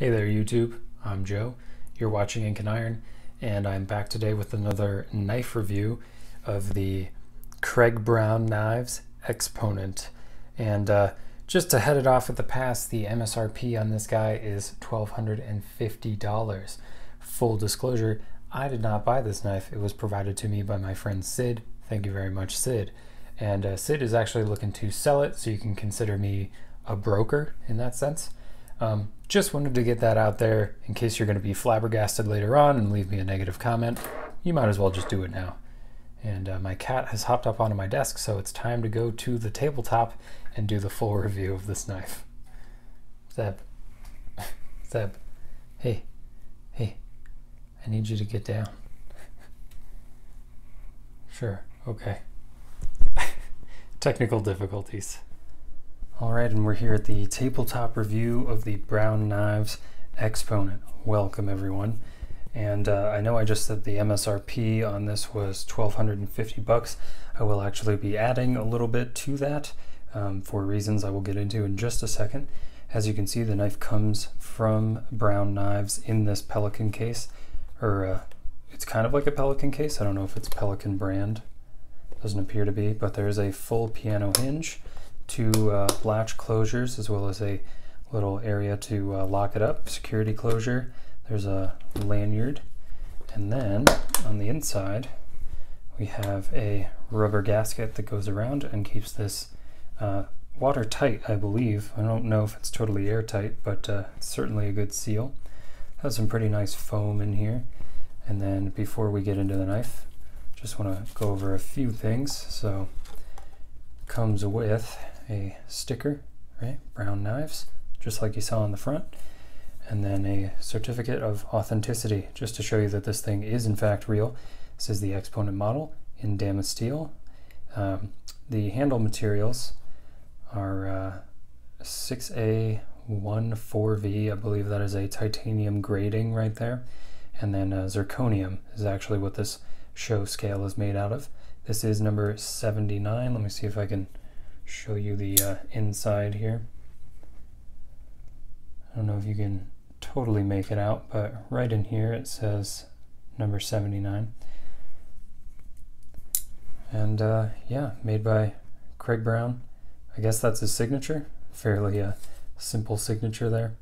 Hey there, YouTube. I'm Joe. You're watching Ink and Iron, and I'm back today with another knife review of the Craig Brown Knives Exponent. And uh, just to head it off at the pass, the MSRP on this guy is $1,250. Full disclosure, I did not buy this knife. It was provided to me by my friend Sid. Thank you very much, Sid. And uh, Sid is actually looking to sell it, so you can consider me a broker in that sense. Um, just wanted to get that out there in case you're going to be flabbergasted later on and leave me a negative comment. You might as well just do it now. And uh, my cat has hopped up onto my desk, so it's time to go to the tabletop and do the full review of this knife. Zeb. Zeb. Hey. Hey. I need you to get down. Sure. Okay. Technical difficulties. All right, and we're here at the tabletop review of the Brown Knives Exponent. Welcome, everyone. And uh, I know I just said the MSRP on this was 1250 bucks. I will actually be adding a little bit to that um, for reasons I will get into in just a second. As you can see, the knife comes from Brown Knives in this Pelican case, or uh, it's kind of like a Pelican case. I don't know if it's Pelican brand. Doesn't appear to be, but there's a full piano hinge two uh, latch closures as well as a little area to uh, lock it up, security closure. There's a lanyard. And then on the inside, we have a rubber gasket that goes around and keeps this uh, watertight, I believe. I don't know if it's totally airtight, but uh, certainly a good seal. Has some pretty nice foam in here. And then before we get into the knife, just want to go over a few things. So comes with a sticker, right? Brown knives, just like you saw on the front. And then a certificate of authenticity, just to show you that this thing is in fact real. This is the Exponent model in Damasteel. Um, the handle materials are uh, 6Al4V, I believe that is a titanium grading right there. And then uh, zirconium is actually what this show scale is made out of. This is number 79. Let me see if I can show you the uh, inside here. I don't know if you can totally make it out, but right in here it says number 79. And uh, yeah, made by Craig Brown. I guess that's his signature. Fairly uh, simple signature there.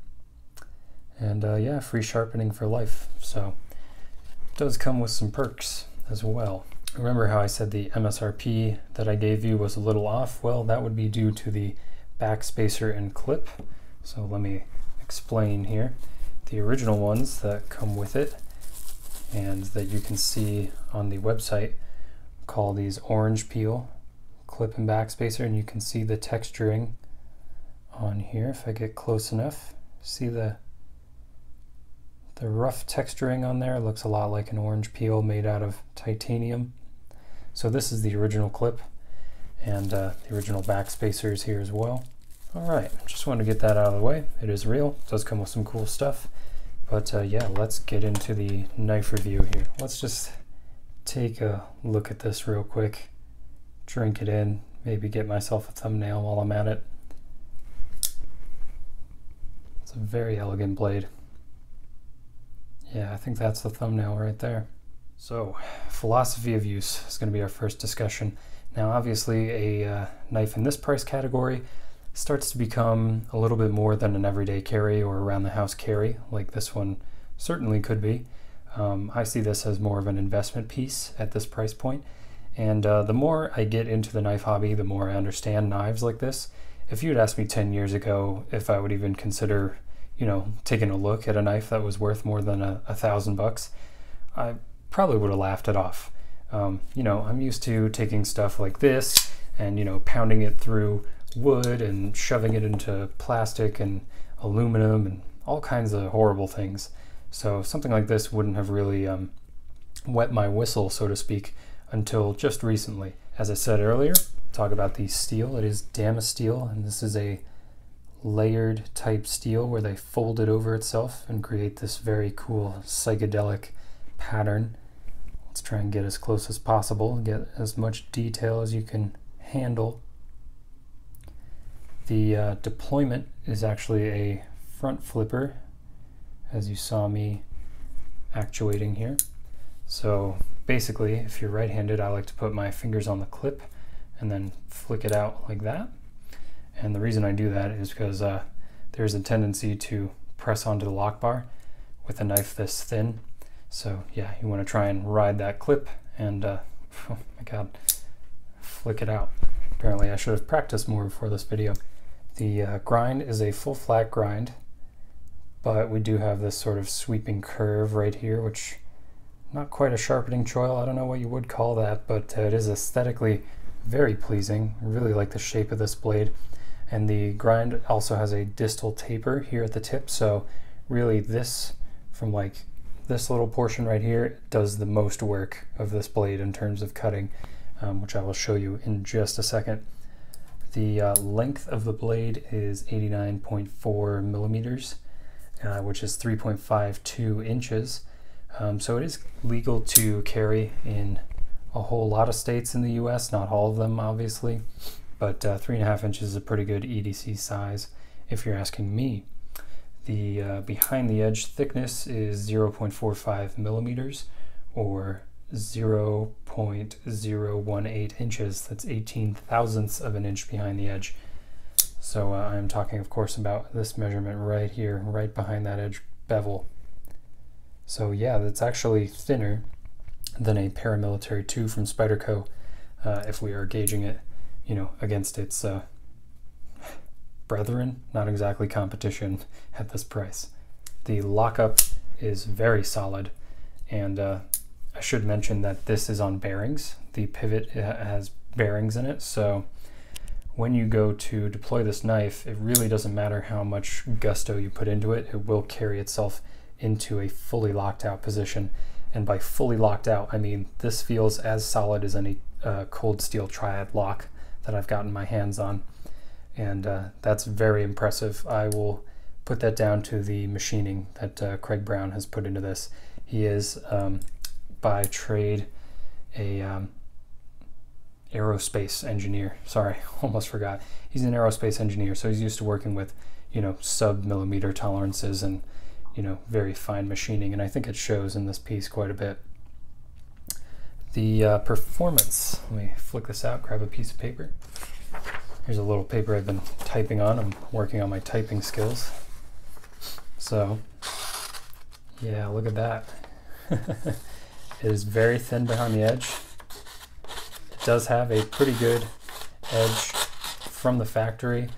And uh, yeah, free sharpening for life. So it does come with some perks as well. Remember how I said the MSRP that I gave you was a little off? Well, that would be due to the backspacer and clip. So let me explain here. The original ones that come with it and that you can see on the website call these orange peel clip and backspacer and you can see the texturing on here if I get close enough. See the the rough texturing on there looks a lot like an orange peel made out of titanium. So this is the original clip and uh, the original backspacer is here as well. All right, just wanted to get that out of the way. It is real, it does come with some cool stuff. But uh, yeah, let's get into the knife review here. Let's just take a look at this real quick, drink it in, maybe get myself a thumbnail while I'm at it. It's a very elegant blade. Yeah, I think that's the thumbnail right there. So, philosophy of use is going to be our first discussion. Now, obviously, a uh, knife in this price category starts to become a little bit more than an everyday carry or around the house carry, like this one certainly could be. Um, I see this as more of an investment piece at this price point. And uh, the more I get into the knife hobby, the more I understand knives like this. If you had asked me 10 years ago if I would even consider, you know, taking a look at a knife that was worth more than a, a thousand bucks, I probably would have laughed it off. Um, you know, I'm used to taking stuff like this and, you know, pounding it through wood and shoving it into plastic and aluminum and all kinds of horrible things. So something like this wouldn't have really um, wet my whistle, so to speak, until just recently. As I said earlier, talk about the steel. It is Damasteel, and this is a layered type steel where they fold it over itself and create this very cool psychedelic pattern. Let's try and get as close as possible, get as much detail as you can handle. The uh, deployment is actually a front flipper as you saw me actuating here. So basically, if you're right-handed, I like to put my fingers on the clip and then flick it out like that. And the reason I do that is because uh, there's a tendency to press onto the lock bar with a knife this thin. So yeah, you want to try and ride that clip and, uh, oh my god, flick it out. Apparently I should have practiced more before this video. The uh, grind is a full flat grind, but we do have this sort of sweeping curve right here, which not quite a sharpening choil. I don't know what you would call that, but uh, it is aesthetically very pleasing. I really like the shape of this blade. And the grind also has a distal taper here at the tip. So really this from like this little portion right here does the most work of this blade in terms of cutting, um, which I will show you in just a second. The uh, length of the blade is 89.4 millimeters, uh, which is 3.52 inches. Um, so it is legal to carry in a whole lot of states in the US, not all of them obviously, but uh, three and a half inches is a pretty good EDC size if you're asking me. The uh, behind the edge thickness is 0.45 millimeters or 0.018 inches. That's 18 thousandths of an inch behind the edge. So uh, I'm talking, of course, about this measurement right here, right behind that edge bevel. So yeah, that's actually thinner than a paramilitary 2 from Spyderco uh, if we are gauging it, you know, against its uh, brethren, not exactly competition at this price. The lockup is very solid, and uh, I should mention that this is on bearings. The pivot has bearings in it, so when you go to deploy this knife, it really doesn't matter how much gusto you put into it, it will carry itself into a fully locked out position. And by fully locked out, I mean this feels as solid as any uh, cold steel Tri-Ad lock that I've gotten my hands on and uh, that's very impressive. I will put that down to the machining that uh, Craig Brown has put into this. He is um, by trade a um, aerospace engineer. Sorry, almost forgot. He's an aerospace engineer, so he's used to working with you know sub millimeter tolerances and you know very fine machining, and I think it shows in this piece quite a bit. The uh, performance. Let me flick this out. Grab a piece of paper. Here's a little paper I've been typing on. I'm working on my typing skills. So, yeah, look at that. it is very thin behind the edge. It does have a pretty good edge from the factory.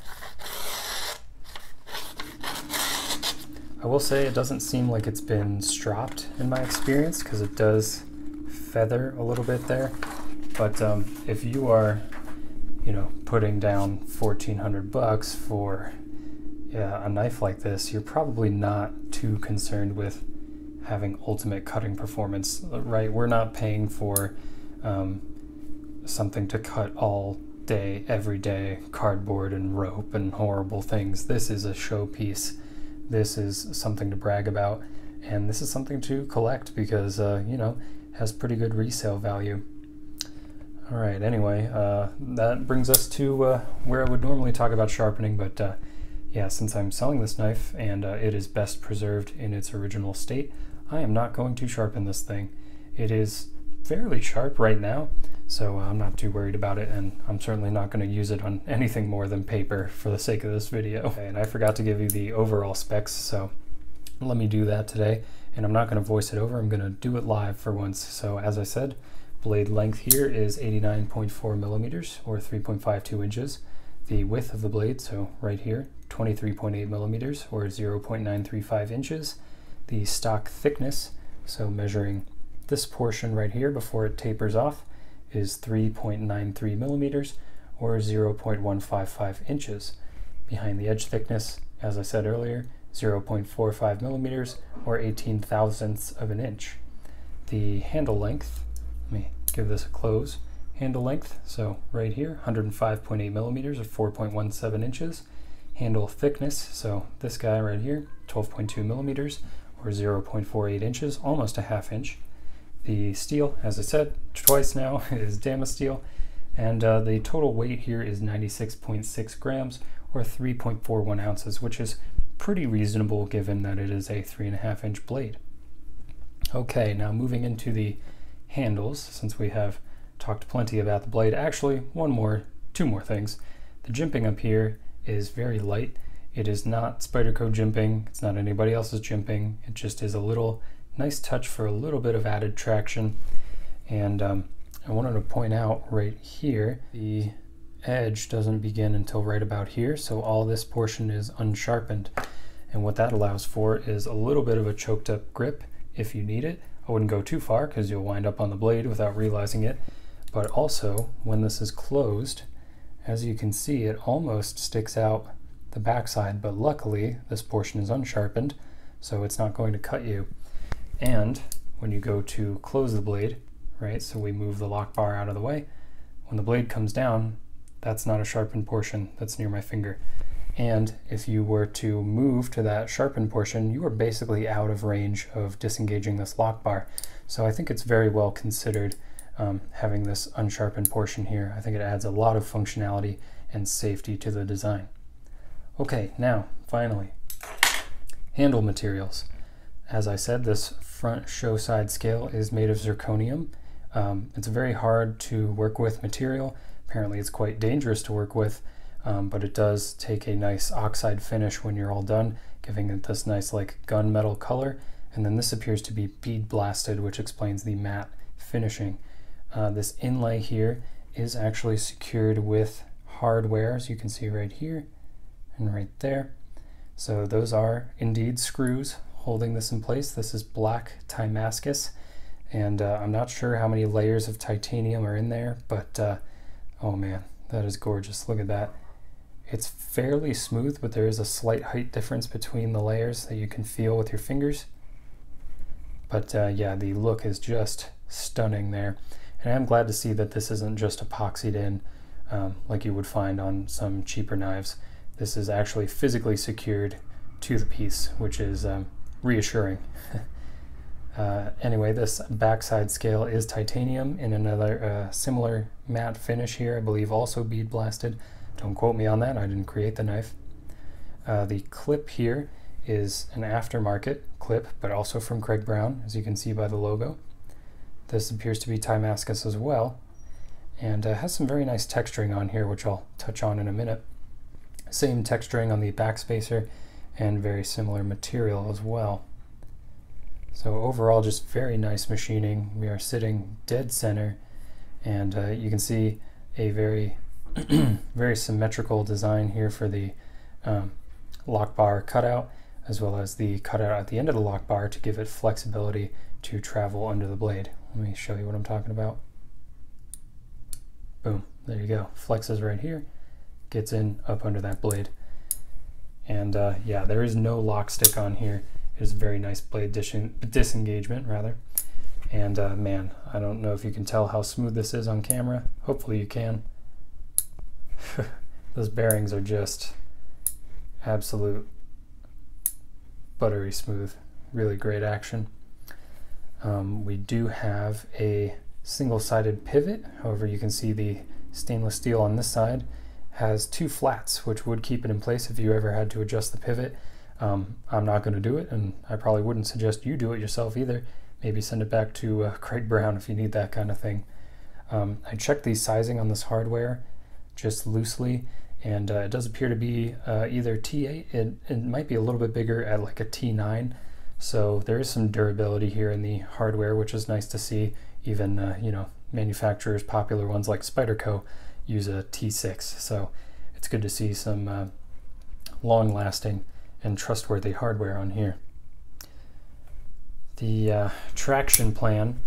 I will say it doesn't seem like it's been stropped in my experience because it does feather a little bit there. But um, if you are you know, putting down 1400 bucks for yeah, a knife like this, you're probably not too concerned with having ultimate cutting performance, right? We're not paying for um, something to cut all day, every day, cardboard and rope and horrible things. This is a showpiece. This is something to brag about. And this is something to collect because, uh, you know, has pretty good resale value. All right, anyway, uh, that brings us to uh, where I would normally talk about sharpening, but uh, yeah, since I'm selling this knife and uh, it is best preserved in its original state, I am not going to sharpen this thing. It is fairly sharp right now, so I'm not too worried about it, and I'm certainly not going to use it on anything more than paper for the sake of this video. Okay, and I forgot to give you the overall specs, so let me do that today, and I'm not going to voice it over, I'm going to do it live for once. So as I said, Blade length here is 89.4 millimeters or 3.52 inches. The width of the blade, so right here, 23.8 millimeters or 0.935 inches. The stock thickness, so measuring this portion right here before it tapers off, is 3.93 millimeters or 0.155 inches. Behind the edge thickness, as I said earlier, 0.45 millimeters or 18 thousandths of an inch. The handle length give this a close. Handle length, so right here, 105.8 millimeters or 4.17 inches. Handle thickness, so this guy right here, 12.2 millimeters or 0.48 inches, almost a half inch. The steel, as I said twice now, is Damasteel, and uh, the total weight here is 96.6 grams or 3.41 ounces, which is pretty reasonable given that it is a three and a half inch blade. Okay, now moving into the handles, since we have talked plenty about the blade. Actually, one more, two more things. The jimping up here is very light. It is not Spyderco jimping, it's not anybody else's jimping. It just is a little nice touch for a little bit of added traction. And um, I wanted to point out right here, the edge doesn't begin until right about here, so all this portion is unsharpened. And what that allows for is a little bit of a choked up grip if you need it. I wouldn't go too far because you'll wind up on the blade without realizing it. But also, when this is closed, as you can see, it almost sticks out the backside, but luckily this portion is unsharpened, so it's not going to cut you. And when you go to close the blade, right, so we move the lock bar out of the way, when the blade comes down, that's not a sharpened portion that's near my finger. And if you were to move to that sharpened portion, you are basically out of range of disengaging this lock bar. So I think it's very well considered um, having this unsharpened portion here. I think it adds a lot of functionality and safety to the design. Okay, now, finally, handle materials. As I said, this front show side scale is made of zirconium. Um, it's very hard to work with material. Apparently it's quite dangerous to work with, um, but it does take a nice oxide finish when you're all done, giving it this nice like gunmetal color. And then this appears to be bead blasted, which explains the matte finishing. Uh, this inlay here is actually secured with hardware, as you can see right here and right there. So those are indeed screws holding this in place. This is black Timascus, and uh, I'm not sure how many layers of titanium are in there, but uh, oh man, that is gorgeous. Look at that. It's fairly smooth, but there is a slight height difference between the layers that you can feel with your fingers. But uh, yeah, the look is just stunning there. And I'm glad to see that this isn't just epoxied in um, like you would find on some cheaper knives. This is actually physically secured to the piece, which is um, reassuring. uh, anyway, this backside scale is titanium in another uh, similar matte finish here, I believe also bead blasted. Don't quote me on that, I didn't create the knife. Uh, the clip here is an aftermarket clip, but also from Craig Brown, as you can see by the logo. This appears to be Timascus as well, and uh, has some very nice texturing on here, which I'll touch on in a minute. Same texturing on the backspacer, and very similar material as well. So overall, just very nice machining. We are sitting dead center, and uh, you can see a very, very symmetrical design here for the um, lock bar cutout, as well as the cutout at the end of the lock bar to give it flexibility to travel under the blade. Let me show you what I'm talking about. Boom, there you go. Flexes right here, gets in up under that blade. And uh, yeah, there is no lock stick on here. It is a very nice blade disengagement rather. And uh, man, I don't know if you can tell how smooth this is on camera. Hopefully you can. Those bearings are just absolute buttery smooth. Really great action. Um, we do have a single-sided pivot. However, you can see the stainless steel on this side has two flats, which would keep it in place if you ever had to adjust the pivot. Um, I'm not going to do it, and I probably wouldn't suggest you do it yourself either. Maybe send it back to uh, Craig Brown if you need that kind of thing. Um, I checked the sizing on this hardware just loosely, and uh, it does appear to be uh, either T8, it, it might be a little bit bigger at like a T9, so there is some durability here in the hardware, which is nice to see. Even uh, you know manufacturers, popular ones like Spyderco, use a T6. So it's good to see some uh, long-lasting and trustworthy hardware on here. The uh, traction plan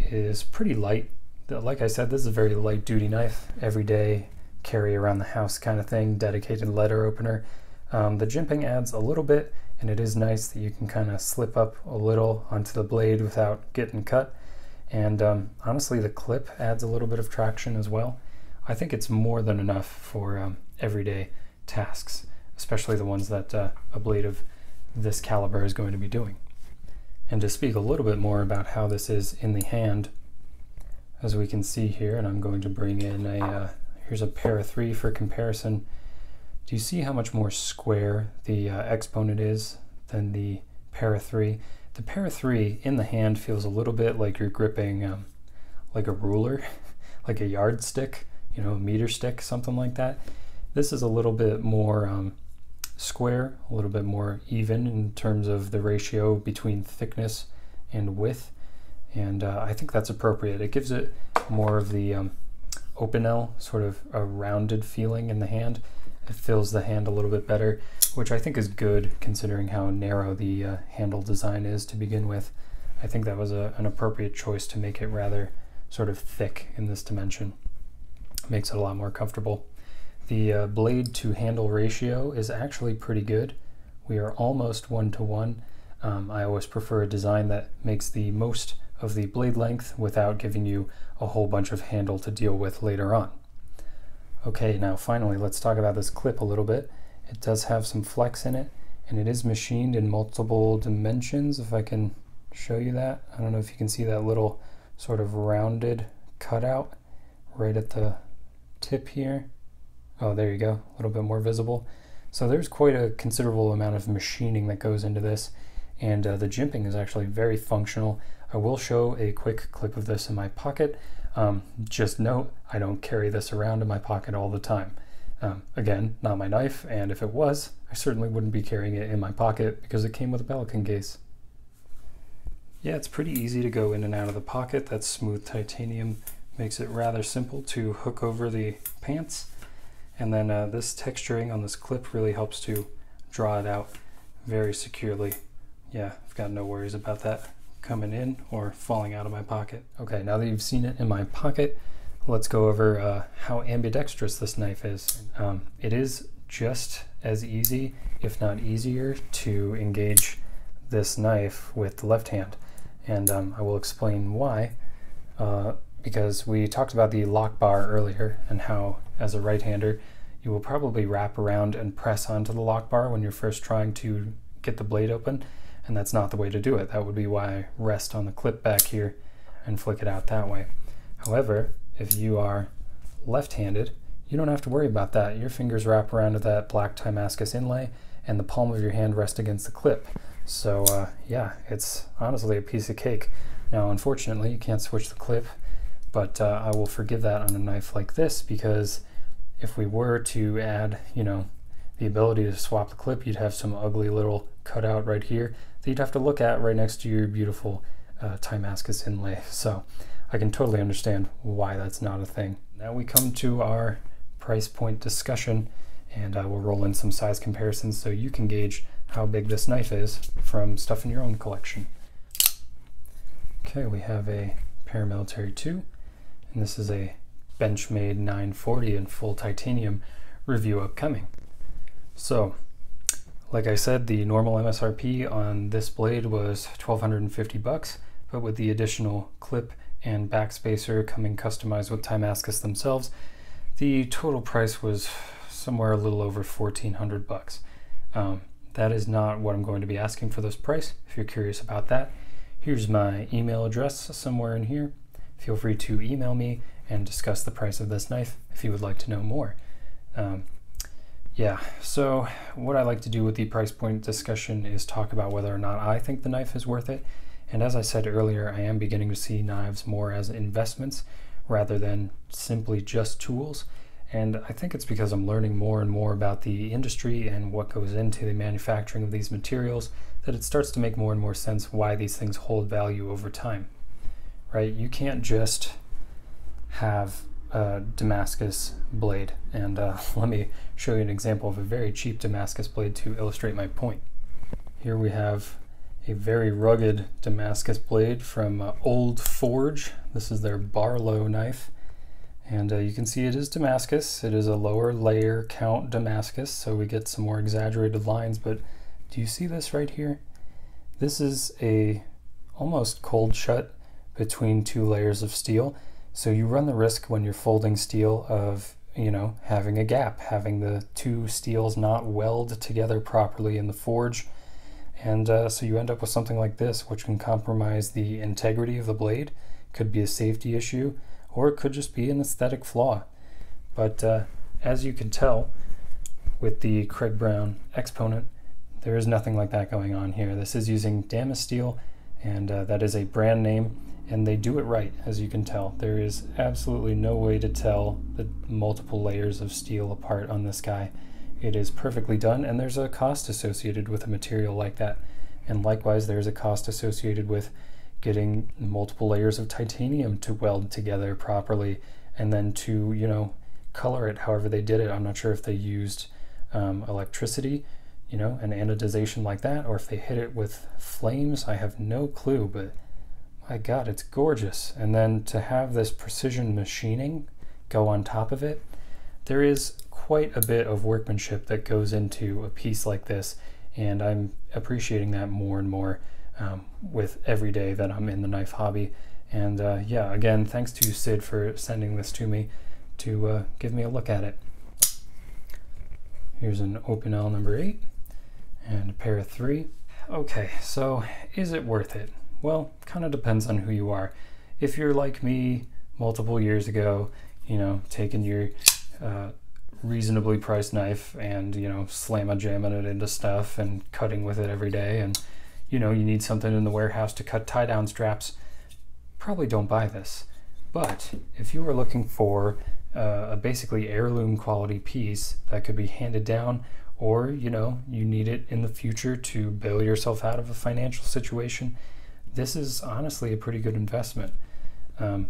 is pretty light. Like I said, this is a very light duty knife, everyday carry around the house kind of thing, dedicated letter opener. Um, the jimping adds a little bit and it is nice that you can kind of slip up a little onto the blade without getting cut. And um, honestly, the clip adds a little bit of traction as well. I think it's more than enough for um, everyday tasks, especially the ones that uh, a blade of this caliber is going to be doing. And to speak a little bit more about how this is in the hand, as we can see here, and I'm going to bring in a, uh, here's a Para 3 for comparison. do you see how much more square the uh, exponent is than the Para 3? The Para 3 in the hand feels a little bit like you're gripping um, like a ruler, like a yardstick, you know, a meter stick, something like that. This is a little bit more um, square, a little bit more even in terms of the ratio between thickness and width. And uh, I think that's appropriate. It gives it more of the um, Opinel, sort of a rounded feeling in the hand. It fills the hand a little bit better, which I think is good considering how narrow the uh, handle design is to begin with. I think that was a, an appropriate choice to make it rather sort of thick in this dimension. Makes it a lot more comfortable. The uh, blade to handle ratio is actually pretty good. We are almost one to one. Um, I always prefer a design that makes the most of the blade length without giving you a whole bunch of handle to deal with later on. Okay, now finally let's talk about this clip a little bit. It does have some flex in it and it is machined in multiple dimensions if I can show you that. I don't know if you can see that little sort of rounded cutout right at the tip here. Oh, there you go, a little bit more visible. So there's quite a considerable amount of machining that goes into this, and uh, the jimping is actually very functional. I will show a quick clip of this in my pocket. Um, just note, I don't carry this around in my pocket all the time. Um, again, not my knife, and if it was, I certainly wouldn't be carrying it in my pocket because it came with a Pelican case. Yeah, it's pretty easy to go in and out of the pocket. That smooth titanium makes it rather simple to hook over the pants. And then uh, this texturing on this clip really helps to draw it out very securely. Yeah, I've got no worries about that coming in or falling out of my pocket. Okay, now that you've seen it in my pocket, let's go over uh, how ambidextrous this knife is. Um, it is just as easy, if not easier, to engage this knife with the left hand and um, I will explain why. Uh, because we talked about the lock bar earlier and how, as a right-hander, you will probably wrap around and press onto the lock bar when you're first trying to get the blade open, and that's not the way to do it. That would be why I rest on the clip back here and flick it out that way. However, if you are left-handed, you don't have to worry about that. Your fingers wrap around to that black Timascus inlay, and the palm of your hand rests against the clip. So uh, yeah, it's honestly a piece of cake. Now, unfortunately, you can't switch the clip, but uh, I will forgive that on a knife like this because if we were to add, you know, the ability to swap the clip, you'd have some ugly little cutout right here that you'd have to look at right next to your beautiful uh, Timascus inlay. So I can totally understand why that's not a thing. Now we come to our price point discussion and I will roll in some size comparisons so you can gauge how big this knife is from stuff in your own collection. Okay, we have a Paramilitary 2, and this is a Benchmade 940 in full titanium review upcoming. So, like I said, the normal MSRP on this blade was 1250 bucks, but with the additional clip and backspacer coming customized with Timascus themselves, the total price was somewhere a little over 1400 bucks. Um, that is not what I'm going to be asking for this price. If you're curious about that, here's my email address somewhere in here. Feel free to email me and discuss the price of this knife if you would like to know more. Um, yeah, so what I like to do with the price point discussion is talk about whether or not I think the knife is worth it. And as I said earlier, I am beginning to see knives more as investments rather than simply just tools. And I think it's because I'm learning more and more about the industry and what goes into the manufacturing of these materials that it starts to make more and more sense why these things hold value over time. Right? You can't just have a Damascus blade. And uh, let me show you an example of a very cheap Damascus blade to illustrate my point. Here we have a very rugged Damascus blade from uh, Old Forge. This is their Barlow knife. And uh, you can see it is Damascus. It is a lower layer count Damascus, so we get some more exaggerated lines, but do you see this right here? This is a almost cold shut between two layers of steel. So you run the risk when you're folding steel of, you know, having a gap, having the two steels not weld together properly in the forge. And uh, so you end up with something like this, which can compromise the integrity of the blade, could be a safety issue, or it could just be an aesthetic flaw. But uh, as you can tell, with the Craig Brown Exponent. There is nothing like that going on here. This is using Damasteel, and uh, that is a brand name, and they do it right, as you can tell. There is absolutely no way to tell the multiple layers of steel apart on this guy. It is perfectly done, and there's a cost associated with a material like that. And likewise, there's a cost associated with getting multiple layers of titanium to weld together properly and then to, you know, color it however they did it. I'm not sure if they used um, electricity, you know, an anodization like that, or if they hit it with flames. I have no clue, but my God, it's gorgeous. And then to have this precision machining go on top of it, there is quite a bit of workmanship that goes into a piece like this, and I'm appreciating that more and more um, with every day that I'm in the knife hobby. And uh, yeah, again, thanks to Sid for sending this to me to uh, give me a look at it. Here's an Opinel number 8 and a Para 3. Okay, so is it worth it? Well, kind of depends on who you are. If you're like me multiple years ago, you know, taking your uh, reasonably priced knife and, you know, slam a jamming it into stuff and cutting with it every day and, you know, you need something in the warehouse to cut tie down straps, probably don't buy this. But if you are looking for uh, a basically heirloom quality piece that could be handed down or you know you need it in the future to bail yourself out of a financial situation this is honestly a pretty good investment um,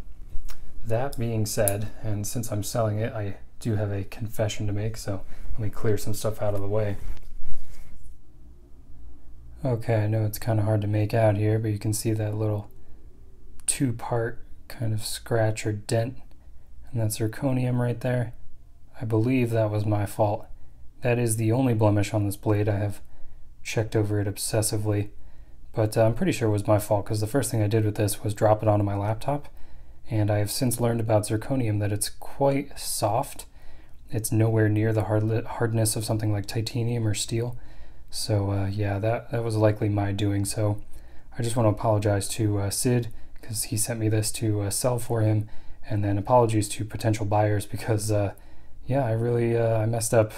that being said and since i'm selling it i do have a confession to make so let me clear some stuff out of the way okay i know it's kind of hard to make out here but you can see that little two part kind of scratch or dent and that zirconium right there. I believe that was my fault. That is the only blemish on this blade. I have checked over it obsessively, but uh, I'm pretty sure it was my fault because the first thing I did with this was drop it onto my laptop, and I have since learned about zirconium that it's quite soft. It's nowhere near the hard hardness of something like titanium or steel. So uh, yeah, that, that was likely my doing. So I just want to apologize to uh, Sid because he sent me this to uh, sell for him and then apologies to potential buyers because, uh, yeah, I really I messed up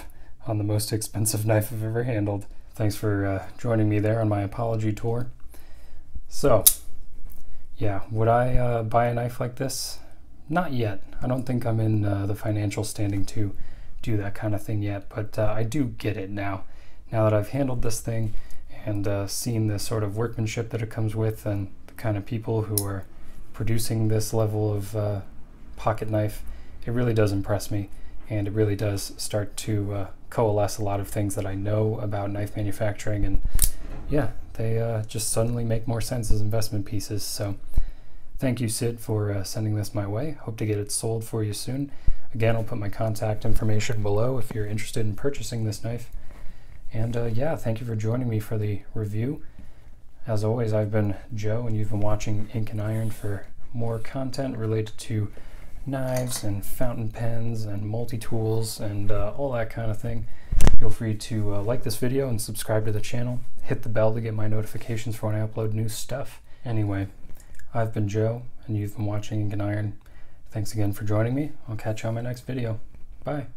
on the most expensive knife I've ever handled. Thanks for uh, joining me there on my apology tour. So, yeah, would I uh, buy a knife like this? Not yet. I don't think I'm in uh, the financial standing to do that kind of thing yet, but uh, I do get it now. Now that I've handled this thing and seen the sort of workmanship that it comes with and the kind of people who are producing this level of pocket knife, it really does impress me and it really does start to uh, coalesce a lot of things that I know about knife manufacturing and yeah, they uh, just suddenly make more sense as investment pieces. So thank you, Sid, for uh, sending this my way. Hope to get it sold for you soon. Again, I'll put my contact information below if you're interested in purchasing this knife. And uh, yeah, thank you for joining me for the review. As always, I've been Joe, and you've been watching Ink and Iron for more content related to knives and fountain pens and multi-tools and uh, all that kind of thing. Feel free to uh, like this video and subscribe to the channel. Hit the bell to get my notifications for when I upload new stuff. Anyway, I've been Joe, and you've been watching Ink and Iron. Thanks again for joining me. I'll catch you on my next video. Bye.